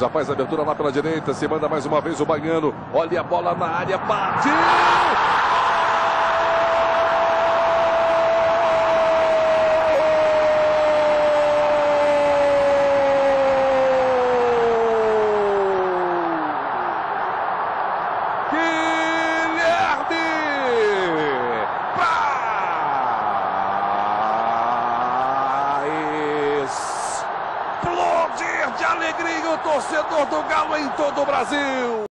Já faz a abertura lá pela direita, se manda mais uma vez o Baiano. Olha a bola na área, partiu! explodir de alegria o torcedor do Galo em todo o Brasil.